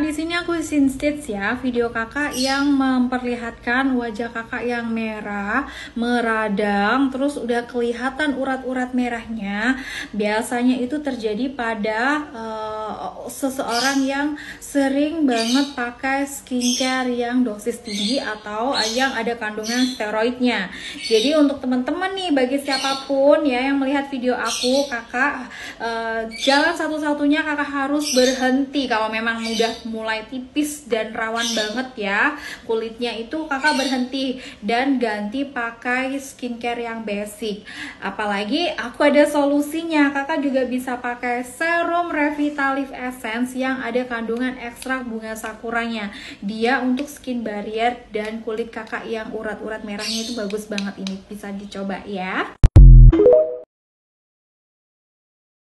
di sini aku stage ya video kakak yang memperlihatkan wajah kakak yang merah, meradang, terus udah kelihatan urat-urat merahnya. Biasanya itu terjadi pada uh, seseorang yang sering banget pakai skincare yang dosis tinggi atau yang ada kandungan steroidnya. Jadi untuk teman-teman nih bagi siapa pun ya yang melihat video aku, kakak uh, jalan satu-satunya kakak harus berhenti kalau memang udah mulai tipis dan rawan banget ya kulitnya itu kakak berhenti dan ganti pakai skincare yang basic apalagi aku ada solusinya kakak juga bisa pakai serum revitalift essence yang ada kandungan ekstrak bunga sakuranya. Dia untuk skin barrier dan kulit kakak yang urat-urat merahnya itu bagus banget ini. Bisa dicoba ya